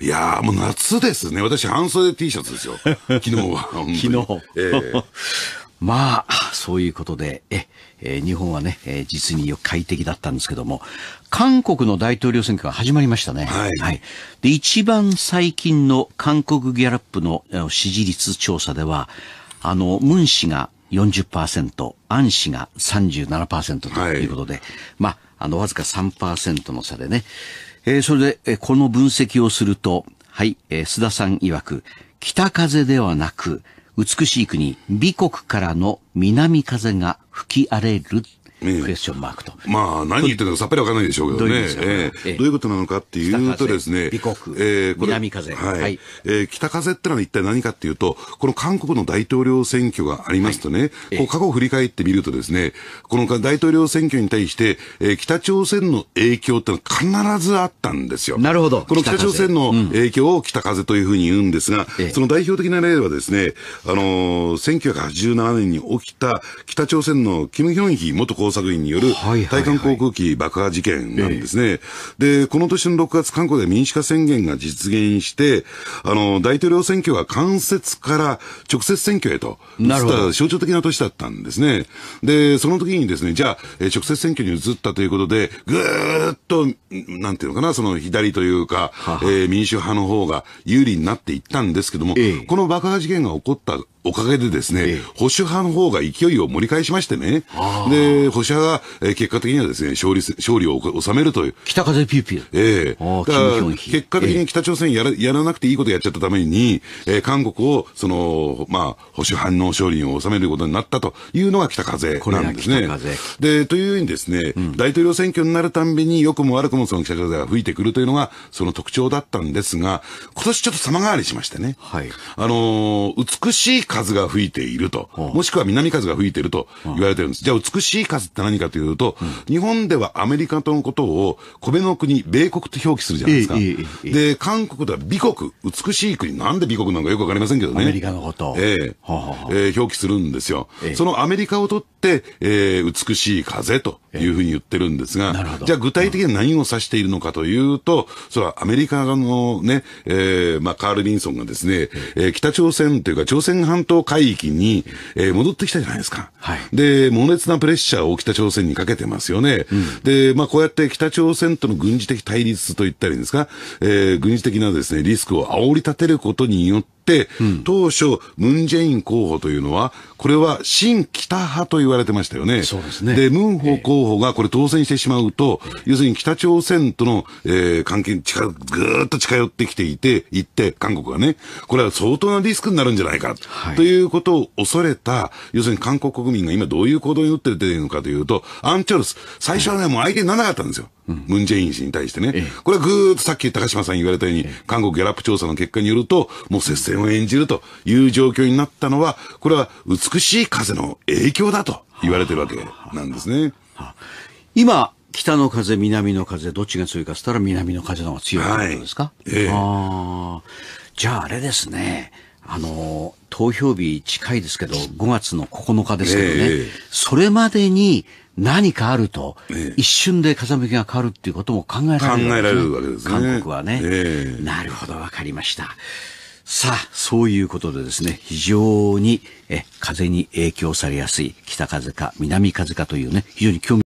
いやー、もう夏ですね。私、半袖 T シャツですよ。昨日は。昨日。ええ まあ、そういうことで、え、えー、日本はね、えー、実に快適だったんですけども、韓国の大統領選挙が始まりましたね。はい。はい、で、一番最近の韓国ギャラップの支持率調査では、あの、ムン氏が40%、アン氏が37%ということで、はい、まあ、あの、わずか3%の差でね、えー、それで、えー、この分析をすると、はい、えー、須田さん曰く、北風ではなく、美しい国、美国からの南風が吹き荒れるクエスチョンマークと。まあ、何言ってるのかさっぱりわからないでしょうけどね。どういうことなのかっていうとですね、美国、えー、南風。はい。はい、えー、北風ってのは一体何かっていうと、この韓国の大統領選挙がありますとね、はい、こう過去を振り返ってみるとですね、この大統領選挙に対して、えー、北朝鮮の影響ってのは必ずあったんですよ。なるほど。この北朝鮮の影響を北風というふうに言うんですが、うん、その代表的な例はですね、あのー、1987年に起きた北朝鮮のキム・ヒョンヒ元工作員による、はい対韓航空機爆破事件なんですね。で、この年の6月、韓国で民主化宣言が実現して、あの、大統領選挙が間接から直接選挙へと、移った象徴的な年だったんですね。で、その時にですね、じゃあ、直接選挙に移ったということで、ぐーっと、なんていうのかな、その左というか、ははえー、民主派の方が有利になっていったんですけども、ええ、この爆破事件が起こったおかげでですね、ええ、保守派の方が勢いを盛り返しましてね、で、保守派が、えー、結果的にはですね、勝利、勝利を収めるという。北風ピューピュー。ええー、だから結果的に北朝鮮やら、やらなくていいことやっちゃったために、えー、韓国を、その、まあ、保守派の勝利を収めることになったというのが北風なんですね。で、というようにですね、うん、大統領選挙になるたんびに良くも悪くもその北風が吹いてくるというのが、その特徴だったんですが、今年ちょっと様変わりしましてね。はい。あのー、美しい風が吹いていると、もしくは南風が吹いていると言われてるんです。じゃあ美しい風って何かというと、うん、日本ではアメリカとのことを米の国、米国と表記するじゃないですか。えええ、で、韓国では美国、美しい国、なんで美国なのかよくわかりませんけどね。アメリカのことええははえー、表記するんですよ。そのアメリカをとって、えー、美しい風というふうに言ってるんですが、じゃあ具体的に何を指しているのかというと、それはアメリカのね、えー、まあ、カール・リンソンがですね、えー、北朝鮮というか朝鮮半島海域に、えー、戻ってきたじゃないですか。はい、で、猛烈なプレッシャーを北朝鮮にかけてますよね。うん、で、まあ、こうやって北朝鮮との軍事的対立といったらいいんですか、えー、軍事的なですね、リスクを煽り立てることによって、うん、当初、ムン・ジェイン候補というのは、これは新北派と言われてましたよね。そうですね。で、ムンホ候補がこれ当選してしまうと、えー、要するに北朝鮮との、えー、関係に近、ぐーっと近寄ってきていて、行って、韓国がね、これは相当なリスクになるんじゃないか、はい、ということを恐れた、要するに韓国国民が今どういう行動に打ってるのかというと、アン・チョルス、最初はね、もう相手にならなかったんですよ。ムン・ジェイン氏に対してね。これはぐーっとさっき高島さん言われたように、韓国ギャラップ調査の結果によると、もう接戦を演じるという状況になったのは、これは美しい風の影響だと言われてるわけなんですね。今、北の風、南の風、どっちが強いかっつったら南の風の方が強いということですか、はい、ええ、あじゃああれですね。あの、投票日近いですけど、5月の9日ですけどね、えー、それまでに何かあると、えー、一瞬で風向きが変わるっていうことも考えられる、ね、考えられるわけですね。韓国はね。えー、なるほど、わかりました。さあ、そういうことでですね、非常にえ風に影響されやすい北風か南風かというね、非常に興味